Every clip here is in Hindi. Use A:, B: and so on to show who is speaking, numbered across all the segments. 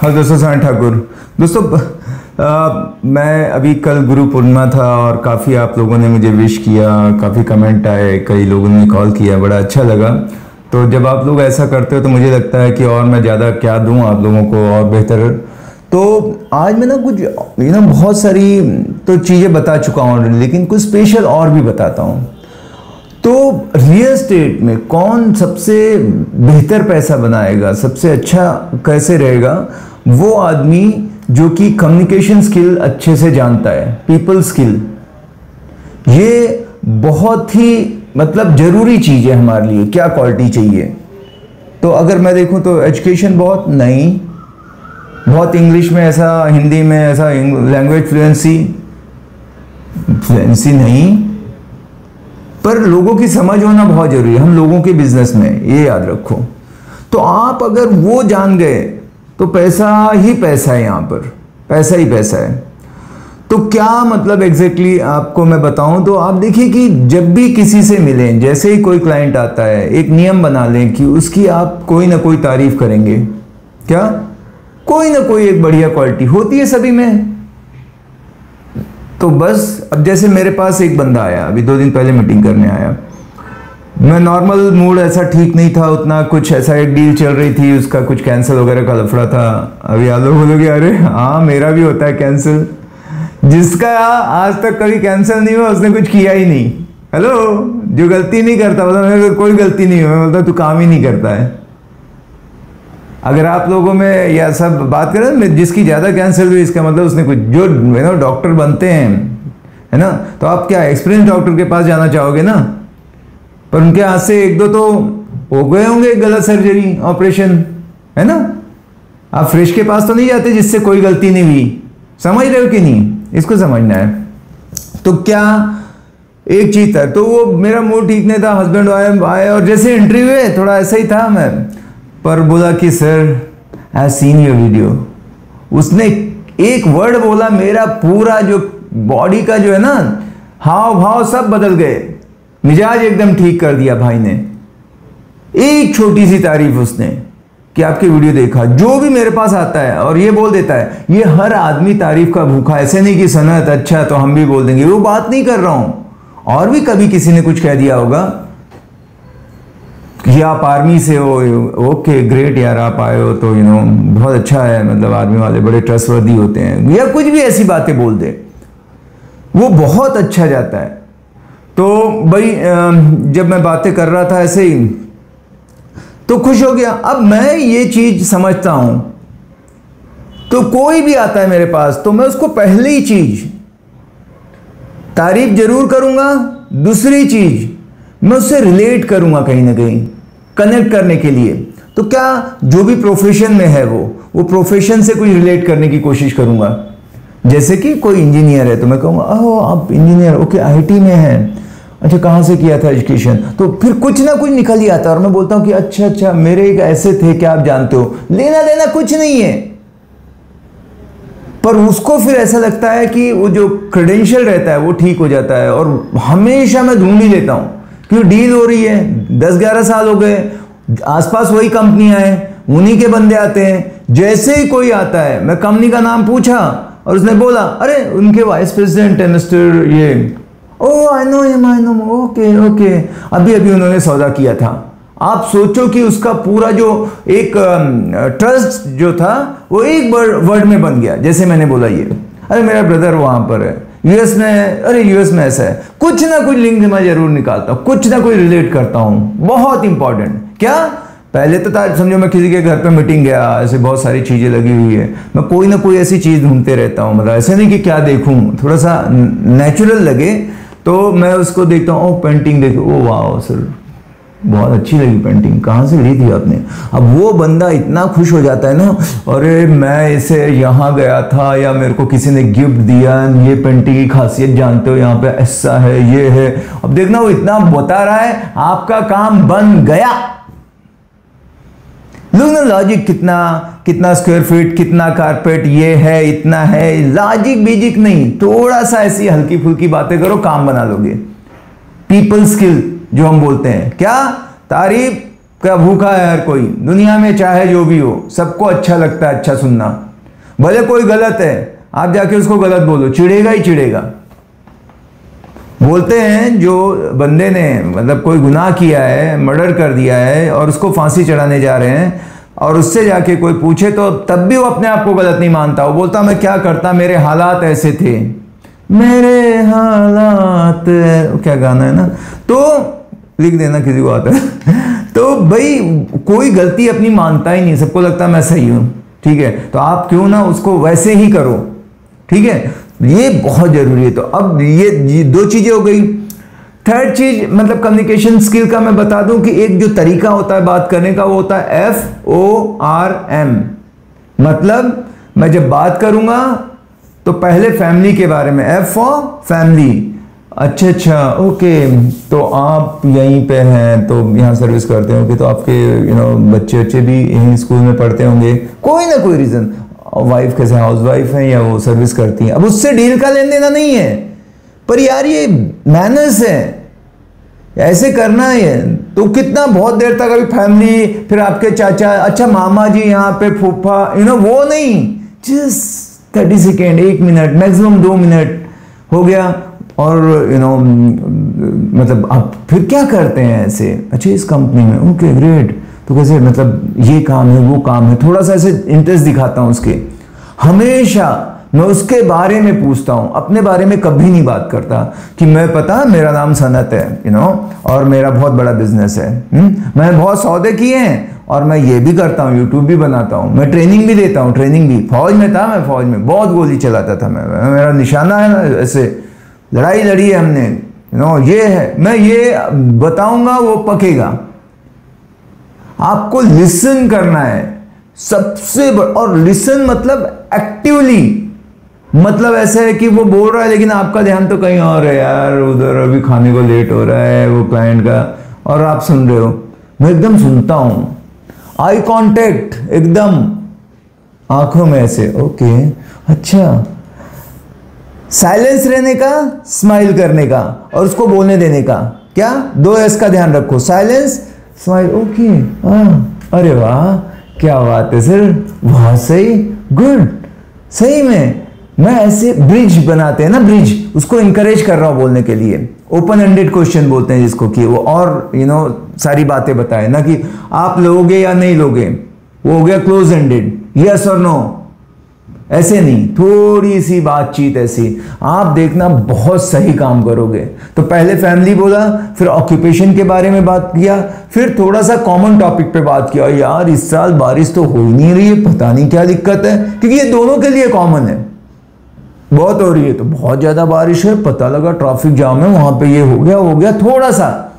A: हाँ दोस्तों सारण ठाकुर। दोस्तों मैं अभी कल गुरु पूर्णिमा था और काफ़ी आप लोगों ने मुझे विश किया, काफ़ी कमेंट आए, कई लोगों ने कॉल किया, बड़ा अच्छा लगा। तो जब आप लोग ऐसा करते हो तो मुझे लगता है कि और मैं ज़्यादा क्या दूँ आप लोगों को और बेहतर। तो आज मैं ना कुछ, यू ना बहुत सारी तो चीज़ें बता चुका हूँ लेकिन कुछ स्पेशल और भी बताता हूँ। तो रियल स्टेट में कौन सबसे बेहतर पैसा बनाएगा, सबसे अच्छा कैसे रहेगा, वो आदमी जो कि कम्युनिकेशन स्किल अच्छे से जानता है पीपल स्किल ये बहुत ही मतलब ज़रूरी चीज़ है हमारे लिए, क्या क्वालिटी चाहिए। तो अगर मैं देखूँ तो एजुकेशन बहुत नहीं, बहुत इंग्लिश में ऐसा, हिंदी में ऐसा लैंग्वेज फ्लुएंसी फ्लुएंसी नहीं। पर लोगों की समझ होना बहुत ज़रूरी है। हम लोगों के बिज़नेस में ये याद रखो। तो आप अगर वो जान गए तो पैसा ही पैसा है यहाँ पर। पैसा ही पैसा है। तो क्या मतलब एग्जैक्टली exactly आपको मैं बताऊँ? तो आप देखिए कि जब भी किसी से मिलें, जैसे ही कोई क्लाइंट आता है, एक नियम बना लें कि उसकी आप कोई ना कोई तारीफ़ करेंगे। क्या? कोई ना कोई एक बढ़िया क्वालिटी होती है सभी में। तो बस, अब जैसे मेरे पास एक बंदा आया, अभी दो दिन पहले मीटिंग करने आया। मैं नॉर्मल मूड ऐसा ठीक नहीं था उतना, कुछ ऐसा एक डील चल रही थी, उसका कुछ कैंसिल वगैरह का लफड़ा था। अभी आप लोग बोलोगे, अरे हाँ मेरा भी होता है कैंसिल जिसका आज तक कभी कैंसिल नहीं हुआ, उसने कुछ किया ही नहीं। हेलो जो गलती नहीं करता मतलब मेरे कोई गलती नहीं हुई मतलब तू काम ही नहीं करता है। अगर आप लोगों में या सब बात करें जिसकी ज़्यादा कैंसर हुई, इसका मतलब उसने कुछ जो यू नो डॉक्टर बनते हैं, है ना? तो आप क्या एक्सपीरियंस डॉक्टर के पास जाना चाहोगे ना? पर उनके हाथ से एक दो तो हो गए होंगे गलत सर्जरी ऑपरेशन है ना? आप फ्रेश के पास तो नहीं जाते जिससे कोई गलती नहीं हुई। समझ रहे हो कि नहीं? इसको समझना है। तो क्या एक चीज़ था? तो वो मेरा मूड ठीक नहीं था हस्बैंड आए आए और जैसे इंटरव्यू है, थोड़ा ऐसा ही था मैं। पर बोला कि, sir I seen your video उसने एक वर्ड बोला, मेरा पूरा जो बॉडी का जो है ना हाव भाव सब बदल गए। मिजाज एकदम ठीक कर दिया भाई ने। एक छोटी सी तारीफ़ उसने कि आपकी वीडियो देखा। जो भी मेरे पास आता है और ये बोल देता है, ये हर आदमी तारीफ़ का भूखा ऐसे नहीं कि सनत अच्छा तो हम भी बोल देंगे। वो बात नहीं कर रहा हूँ। और भी कभी किसी ने कुछ कह दिया होगा कि आप आर्मी से हो, ओके ग्रेट यार, आप आए हो तो यू नो बहुत अच्छा है मतलब आर्मी वाले बड़े ट्रस्टवर्दी होते हैं। या कुछ भी ऐसी बातें बोल दे, वो बहुत अच्छा जाता है। तो भाई जब मैं बातें कर रहा था ऐसे ही तो खुश हो गया। अब मैं ये चीज़ समझता हूँ तो कोई भी आता है मेरे पास तो मैं उसको पहली चीज़, तारीफ़ ज़रूर करूँगा। दूसरी चीज़, मैं उससे रिलेट करूँगा कहीं ना कहीं। कनेक्ट करने के लिए। तो क्या जो भी प्रोफेशन में है वो वो प्रोफेशन से कुछ रिलेट करने की कोशिश करूँगा? जैसे कि कोई इंजीनियर है तो मैं कहूँगा ओह आप इंजीनियर ओके आईटी में हैं। अच्छा कहाँ से किया था एजुकेशन तो फिर कुछ ना कुछ निकल ही आता और मैं बोलता हूँ कि अच्छा अच्छा मेरे एक ऐसे थे, क्या आप जानते हो? लेना देना कुछ नहीं है। पर उसको फिर ऐसा लगता है कि वो जो क्रेडेंशियल रहता है, वो ठीक हो जाता है और हमेशा मैं ढूंढ ही लेता हूँ। क्यों डील हो रही है? दस ग्यारह साल हो गए, आसपास वही कंपनियाँ हैं, उन्हीं के बंदे आते हैं, जैसे ही कोई आता है, मैं कंपनी का नाम पूछा और उसने बोला, अरे, उनके वाइस प्रेसिडेंट है, मिस्टर ये। ओ I know him I know okay okay अभी अभी उन्होंने सौदा किया था। आप सोचो कि उसका पूरा जो एक ट्रस्ट जो था, वो एक वर्ड में बन गया, जैसे मैंने बोला ये। अरे, मेरा ब्रदर वहाँ पर है। यूएस में अरे यूएस में ऐसा है। कुछ ना कुछ लिंक मैं ज़रूर निकालता हूँ, कुछ ना कुछ रिलेट करता हूँ। बहुत इंपॉर्टेंट क्या? पहले तो था, समझो मैं किसी के घर पे मीटिंग गया, ऐसे बहुत सारी चीज़ें लगी हुई है। मैं कोई ना कोई ऐसी चीज़ ढूंढते रहता हूँ मतलब ऐसे नहीं कि क्या देखूँ, थोड़ा सा नेचुरल लगे तो मैं उसको देखता हूँ ओ पेंटिंग देखो ओ वाह सर बहुत अच्छी लगी पेंटिंग कहाँ से ली थी आपने? अब वो बंदा इतना खुश हो जाता है ना, अरे मैं इसे यहाँ गया था या मेरे को किसी ने गिफ्ट दिया, ये पेंटिंग की खासियत जानते हो, यहाँ पे ऐसा है, ये है। अब देखना, वो इतना बता रहा है, आपका काम बन गया। लॉजिक कितना कितना स्क्वायर फीट कितना कारपेट ये है, इतना है लॉजिक बीजिक नहीं, थोड़ा सा ऐसी हल्की फुल्की बातें करो, काम बना लोगे। पीपल स्किल जो हम बोलते हैं। क्या? तारीफ़ का भूखा है हर कोई। दुनिया में चाहे जो भी हो, सबको अच्छा लगता है अच्छा सुनना। भले कोई गलत है, आप जाके उसको गलत बोलो। चिड़ेगा ही चिड़ेगा बोलते हैं, जो बंदे ने मतलब कोई गुनाह किया है, मर्डर कर दिया है, और उसको फांसी चढ़ाने जा रहे हैं, और उससे जाके कोई पूछे तो तब भी वो अपने आप को गलत नहीं मानता। वो बोलता, मैं क्या करता? मेरे हालात ऐसे थे। मेरे हालात क्या गाना है ना? तो लिख देना किसी को आता है। तो भाई कोई गलती अपनी मानता ही नहीं सबको लगता मैं सही हूँ ठीक है? तो आप क्यों ना उसको वैसे ही करो ठीक है? ये बहुत ज़रूरी है। तो अब ये, ये दो चीज़ें हो गई। थर्ड चीज़ मतलब कम्युनिकेशन स्किल का मैं बता दूँ कि एक जो तरीका होता है बात करने का वो होता है एफ़ ओ आर एम मतलब मैं जब बात करूँगा तो पहले फैमिली के बारे में एफ़ फॉर फैमिली अच्छा अच्छा ओके तो आप यहीं पे हैं तो यहाँ सर्विस करते होंगे तो आपके यू नो बच्चे बच्चे भी यहीं स्कूल में पढ़ते होंगे। कोई ना कोई रीज़न वाइफ कैसे हाउस वाइफ है या वो सर्विस करती हैं? अब उससे डील का लेन देना नहीं है, पर यार ये मैनर्स है। ऐसे करना है तो कितना बहुत देर तक अभी फैमिली फिर आपके चाचा अच्छा मामा जी यहाँ पे, फूफा यू नो वो नहीं। जस्ट थर्टी सेकेंड एक मिनट मैक्सिमम दो मिनट हो गया। और यू नो मतलब आप फिर क्या करते हैं ऐसे? अच्छा इस कंपनी में ओके ग्रेट तो कैसे मतलब ये काम है, वो काम है। थोड़ा सा ऐसे इंटरेस्ट दिखाता हूँ उसके। हमेशा मैं उसके बारे में पूछता हूँ। अपने बारे में कभी नहीं बात करता कि मैं, पता, मेरा नाम सनत है यू नो और मेरा बहुत बड़ा बिज़नेस है हुँ? हम्म? मैंने बहुत सौदे किए हैं, और मैं ये भी करता हूँ यूट्यूब भी बनाता हूँ। मैं ट्रेनिंग भी देता हूँ ट्रेनिंग भी। फौज में था, मैं फौज में, बहुत गोली चलाता था मैं। मेरा निशाना है ऐसे लड़ाई लड़ी है हमने। नो ये है। मैं ये बताऊँगा, वो पकेगा। आपको लिसन करना है। सबसे और लिसन मतलब एक्टिवली मतलब ऐसा है कि वो बोल रहा है, लेकिन आपका ध्यान तो कहीं और है यार। उधर अभी खाने को लेट हो रहा है, वो क्लाइंट का। और आप सुन रहे हो। मैं एकदम सुनता हूँ। आई कांटेक्ट एकदम। आँखों में ऐसे। ओके अच्छा। साइलेंस रहने का स्माइल करने का और उसको बोलने देने का। क्या? दो एस का ध्यान रखो। साइलेंस स्माइल ओके अरे वाह क्या बात है सर। बहुत सही। गुड। सही में मैं ऐसे ब्रिज बनाते हैं ना ब्रिज उसको इंकरेज कर रहा हूँ बोलने के लिए। ओपन एंडेड क्वेश्चन बोलते हैं जिसको कि वो और यू you नो know, सारी बातें बताए। ना कि आप लोगे या नहीं लोगे। वो हो गया क्लोज एंडेड यस और नो ऐसे नहीं, थोड़ी सी बातचीत ऐसी। आप देखना, बहुत सही काम करोगे। तो पहले फैमिली बोला, फिर ऑक्यूपेशन के बारे में बात किया, फिर थोड़ा सा कॉमन टॉपिक पे बात किया, यार, इस साल बारिश तो हो ही नहीं रही है, पता नहीं क्या दिक्कत है? क्योंकि ये दोनों के लिए कॉमन है। बहुत हो रही है तो बहुत ज़्यादा बारिश है, पता लगा ट्रैफ़िक जाम है, वहाँ पे ये हो गया हो गया, थोड़ा सा।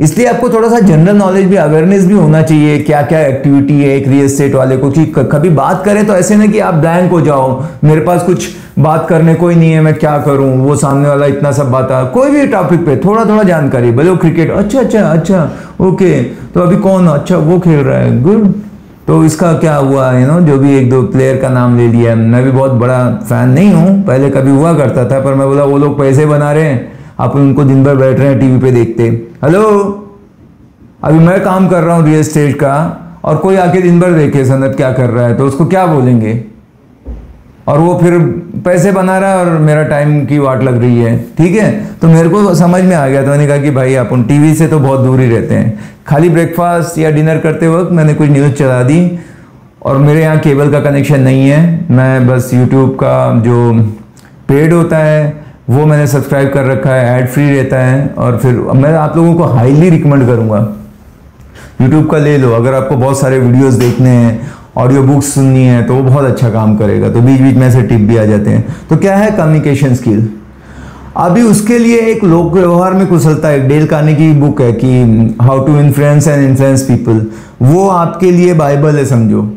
A: इसलिए आपको थोड़ा सा जनरल नॉलेज भी अवेयरनेस भी होना चाहिए क्या क्या एक्टिविटी है एक रियल स्टेट वाले को, कि कभी बात करें तो ऐसे ना कि आप ब्लैंक हो जाओ, मेरे पास कुछ बात करने कोई नहीं है, मैं क्या करूँ, वो सामने वाला इतना सब बात, कोई भी टॉपिक पे थोड़ा थोड़ा जानकारी, भले क्रिकेट अच्छा अच्छा अच्छा ओके तो अभी कौन अच्छा वो खेल रहा है गुड तो इसका क्या हुआ यू नो जो भी एक दो प्लेयर का नाम ले लिया, मैं भी बहुत बड़ा फ़ैन नहीं हूँ, पहले कभी हुआ करता था, पर मैं बोला, वो लोग पैसे बना रहे हैं, आप उनको दिन भर बैठ रहे हैं टीवी पे देखते हेलो अभी मैं काम कर रहा हूँ रियल स्टेट का, और कोई आके दिन भर देखे, सनत क्या कर रहा है तो उसको क्या बोलेंगे? और वो फिर पैसे बना रहा है और मेरा टाइम की वाट लग रही है, ठीक है? तो मेरे को समझ में आ गया तो मैंने कहा कि भाई अपन टीवी से तो बहुत दूर ही रहते हैं। खाली ब्रेकफास्ट या डिनर करते वक्त मैंने कुछ न्यूज़ चला दी, और मेरे यहाँ केबल का कनेक्शन नहीं है। मैं बस यूट्यूब का जो पेड होता है वो मैंने सब्सक्राइब कर रखा है ऐड फ्री रहता है और फिर मैं आप लोगों को हाईली रिकमेंड करूँगा। यूट्यूब का ले लो, अगर आपको बहुत सारे वीडियोस देखने हैं ऑडियो बुक्स सुननी है तो वो बहुत अच्छा काम करेगा। तो बीच बीच में ऐसे टिप भी आ जाते हैं। तो क्या है कम्युनिकेशन स्किल अभी उसके लिए एक लोक व्यवहार में कुशलता है। डेल काने की बुक है कि how to influence and influence people वो आपके लिए बाइबल है, समझो।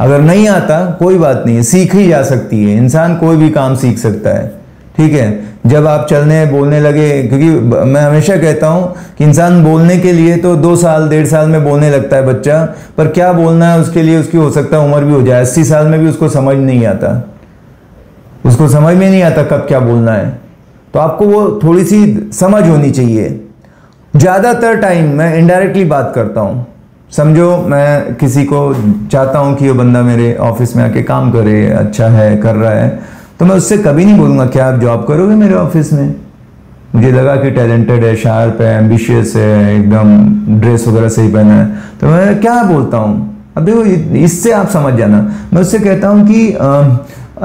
A: अगर नहीं आता, कोई बात नहीं, सीख ही जा सकती है। इंसान कोई भी काम सीख सकता है। ठीक है? जब आप चलने, बोलने लगे, क्योंकि मैं हमेशा कहता हूँ कि इंसान बोलने के लिए तो दो साल, डेढ़ साल में बोलने लगता है बच्चा, पर क्या बोलना है उसके लिए उसकी हो सकता है उम्र भी हो जाए। अस्सी साल में भी उसको समझ नहीं आता। उसको समझ में नहीं आता कब क्या बोलना है। तो आपको वो थोड़ी सी समझ होनी चाहिए। ज़्यादातर टाइम मैं इनडायरेक्टली बात करता हूँ। समझो, मैं किसी को चाहता हूँ कि वो बंदा मेरे ऑफ़िस में आके काम करे अच्छा है, कर रहा है। तो मैं उससे कभी नहीं बोलूँगा क्या आप जॉब करोगे मेरे ऑफ़िस में? मुझे लगा कि टैलेंटेड है शार्प है एम्बिशियस है एकदम ड्रेस वगैरह सही पहना है। तो मैं क्या बोलता हूँ? अब देखो इससे आप समझ जाना। मैं उससे कहता हूँ कि आ,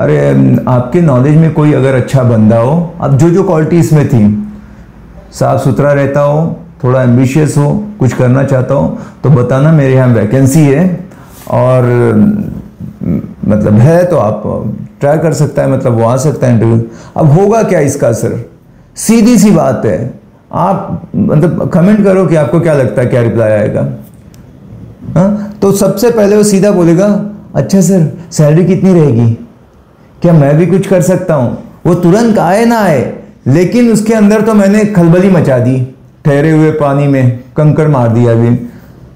A: अरे आपके नॉलेज में कोई अगर अच्छा बंदा हो अब जो जो क्वालिटी इसमें थी साफ़ सुथरा रहता हो थोड़ा एम्बिशियस हो कुछ करना चाहता हो तो बताना मेरे यहाँ वैकेंसी है और मतलब है तो आप ट्राई कर सकता है मतलब वो आ सकता है इंटरव्यू अब होगा क्या इसका असर? सीधी सी बात है। आप मतलब कमेंट करो कि आपको क्या लगता है, क्या रिप्लाई आएगा। हा? तो सबसे पहले वो सीधा बोलेगा अच्छा सर सैलरी कितनी रहेगी? क्या मैं भी कुछ कर सकता हूँ? वो तुरंत आए ना आए, लेकिन उसके अंदर तो मैंने खलबली मचा दी। ठहरे हुए पानी में कंकर मार दिया अभी।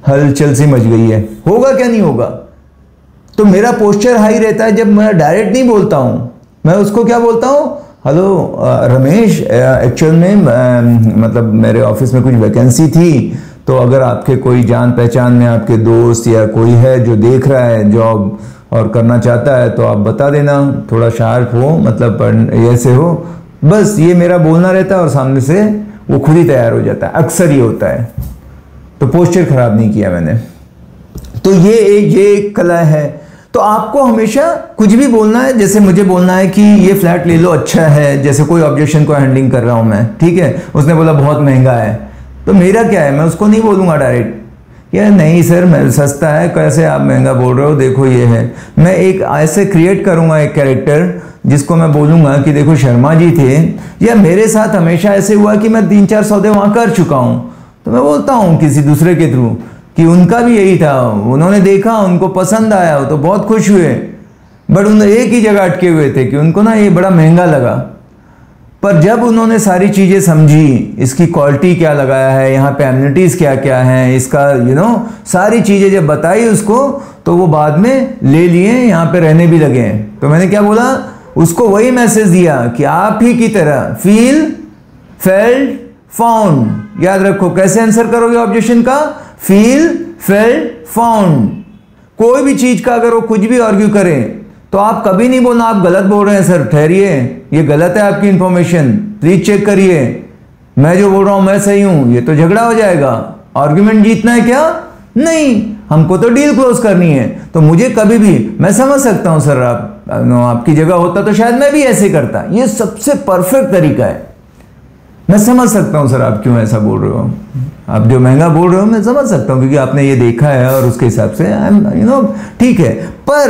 A: हलचल सी मच गई है। होगा क्या नहीं होगा? तो मेरा पोस्चर हाई रहता है जब मैं डायरेक्ट नहीं बोलता हूँ। मैं उसको क्या बोलता हूँ? हेलो रमेश एक्चुअल में मतलब मेरे ऑफ़िस में कुछ वैकेंसी थी तो अगर आपके कोई जान पहचान में आपके दोस्त या कोई है जो देख रहा है जॉब और करना चाहता है तो आप बता देना। थोड़ा शार्प हो मतलब ऐसे हो। बस, ये मेरा बोलना रहता है और सामने से वो खुद ही तैयार हो जाता है। अक्सर ये होता है। तो पोस्चर खराब नहीं किया मैंने। तो ये ये एक कला है। तो आपको हमेशा कुछ भी बोलना है, जैसे मुझे बोलना है कि ये फ्लैट ले लो अच्छा है, जैसे कोई ऑब्जेक्शन को हैंडलिंग कर रहा हूँ मैं, ठीक है? उसने बोला, बहुत महँगा है। तो मेरा क्या है? मैं उसको नहीं बोलूँगा डायरेक्ट यार, नहीं सर मैं सस्ता है, कैसे आप महँगा बोल रहे हो? देखो ये है। मैं एक ऐसे क्रिएट करूँगा एक कैरेक्टर जिसको मैं बोलूँगा कि देखो, शर्मा जी थे, या मेरे साथ हमेशा ऐसे हुआ कि मैं तीन चार सौदे वहाँ कर चुका हूँ। तो मैं बोलता हूँ किसी दूसरे के थ्रू कि उनका भी यही था। उन्होंने देखा उनको पसंद आया तो बहुत खुश हुए। बट उन एक ही जगह अटके हुए थे कि उनको ना ये बड़ा महँगा लगा। पर जब उन्होंने सारी चीज़ें समझी इसकी क्वालिटी क्या लगाया है यहाँ पे एम्यूनिटीज़ क्या क्या हैं इसका यू you नो know, सारी चीज़ें जब बताई उसको तो वो बाद में ले लिए यहाँ पे रहने भी लगे हैं। तो मैंने क्या बोला उसको वही मैसेज दिया कि आप ही की तरह फील फेल्ड फाउंड याद रखो कैसे आंसर करोगे ऑब्जेक्शन का? फील फेल फाउंड कोई भी चीज़ का अगर वो कुछ भी आर्ग्यू करें तो आप कभी नहीं बोलना, आप गलत बोल रहे हैं, सर, ठहरिए। ये गलत है आपकी इंफॉर्मेशन प्लीज़ चेक करिए। मैं जो बोल रहा हूँ, मैं सही हूँ। ये तो झगड़ा हो जाएगा। आर्ग्यूमेंट जीतना है क्या? नहीं। हमको तो डील क्लोज करनी है। तो मुझे कभी भी, मैं समझ सकता हूँ, सर, आप आपकी जगह होता तो शायद मैं भी ऐसे करता। ये सबसे परफेक्ट तरीका है। मैं समझ सकता हूँ, सर, आप क्यों ऐसा बोल रहे हो? आप जो महँगा बोल रहे हो मैं समझ सकता हूँ क्योंकि आपने ये देखा है और उसके हिसाब से आई एम यू नो ठीक है। पर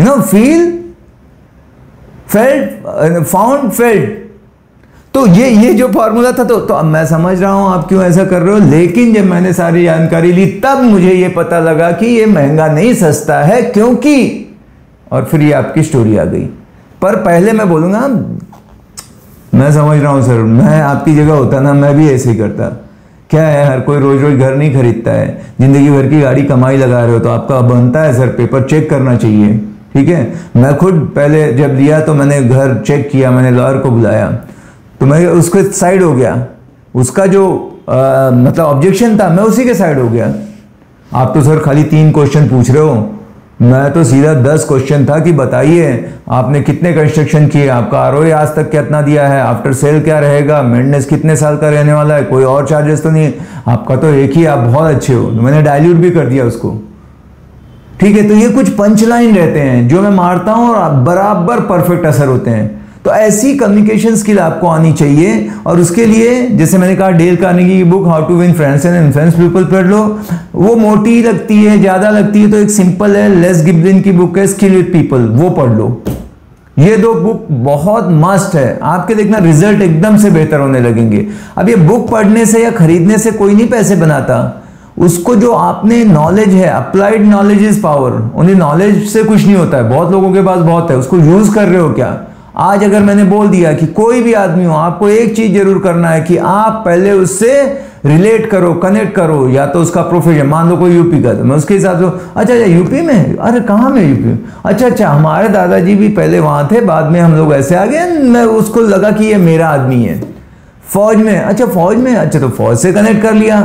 A: you know feel felt found felt तो ये ये जो फॉर्मूला था तो, तो अब मैं समझ रहा हूँ आप क्यों ऐसा कर रहे हो। लेकिन जब मैंने सारी जानकारी ली तब मुझे ये पता लगा कि ये महँगा नहीं सस्ता है क्योंकि और फिर ये आपकी स्टोरी आ गई। पर पहले मैं बोलूँगा मैं समझ रहा हूँ सर। मैं आपकी जगह होता ना मैं भी ऐसे ही करता। क्या है हर कोई रोज रोज घर नहीं खरीदता है? ज़िंदगी भर की गाड़ी कमाई लगा रहे हो तो आपका बनता है सर। पेपर चेक करना चाहिए ठीक है? मैं खुद पहले जब लिया तो मैंने घर चेक किया मैंने लॉयर को बुलाया। तो मैं उसके साइड हो गया। उसका जो आ, मतलब ऑब्जेक्शन था मैं उसी के साइड हो गया। आप तो सर खाली तीन क्वेश्चन पूछ रहे हो। मैं तो सीधा दस क्वेश्चन था कि बताइए, आपने कितने कंस्ट्रक्शन किए? आपका आर आज तक कितना दिया है? आफ्टर सेल क्या रहेगा? मेंटेनेंस कितने साल का रहने वाला है? कोई और चार्जेस तो नहीं? आपका तो एक ही, आप बहुत अच्छे हो। मैंने डायल्यूट भी कर दिया उसको। ठीक है तो ये कुछ पंचलाइन रहते हैं, जो मैं मारता हूँ और बराबर परफेक्ट असर होते हैं। तो ऐसी कम्युनिकेशन स्किल आपको आनी चाहिए और उसके लिए, जैसे मैंने कहा डेल कार्नेगी की book how to win friends and influence people पढ़ लो। वो मोटी लगती है, ज़्यादा लगती है तो एक सिंपल है लेस गिब्लिन की बुक है स्किल विद पीपल वो पढ़ लो। ये दो बुक बहुत मस्ट है। आपके देखना रिज़ल्ट एकदम से बेहतर होने लगेंगे। अब ये बुक पढ़ने से या खरीदने से कोई नहीं पैसे बनाता। उसको जो आपने नॉलेज है अप्लाइड नॉलेज इज़ पावर उन्हें नॉलेज से कुछ नहीं होता है। बहुत लोगों के पास बहुत है। उसको यूज़ कर रहे हो क्या? आज अगर मैंने बोल दिया कि कोई भी आदमी हो, आपको एक चीज़ ज़रूर करना है कि आप पहले उससे रिलेट करो कनेक्ट करो, या तो उसका प्रोफेशन मान लो कोई यूपी का तो मैं उसके हिसाब से अच्छा अच्छा यूपी में अरे, कहाँ में यूपी अच्छा अच्छा हमारे दादाजी भी पहले वहाँ थे, बाद में हम लोग ऐसे आ गए, मैं उसको लगा कि ये मेरा आदमी है। फौज में अच्छा फौज में अच्छा तो फौज से कनेक्ट कर लिया।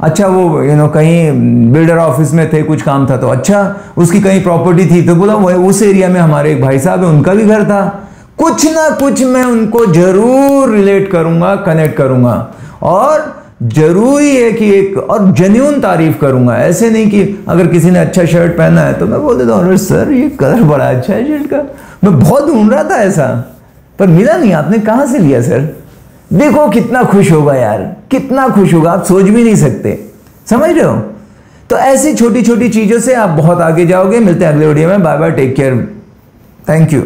A: अच्छा वो यू नो कहीं बिल्डर ऑफ़िस में थे, कुछ काम था तो अच्छा उसकी कहीं प्रॉपर्टी थी तो बोला, वो, उस एरिया में हमारे एक भाई साहब है, उनका भी घर था। कुछ ना कुछ मैं उनको ज़रूर रिलेट करूँगा कनेक्ट करूँगा। और ज़रूरी है कि एक और जेन्यून तारीफ़ करूँगा। ऐसे नहीं कि अगर किसी ने अच्छा शर्ट पहना है तो मैं बोल देता हूँ सर ये कलर बड़ा अच्छा है शर्ट का। मैं बहुत ढूंढ रहा था ऐसा, पर मिला नहीं। आपने कहाँ से लिया सर देखो कितना खुश होगा यार, कितना खुश होगा। आप सोच भी नहीं सकते। समझ रहे हो? तो ऐसी छोटी छोटी चीज़ों से आप बहुत आगे जाओगे। मिलते हैं अगले वीडियो में। Bye bye take care thank you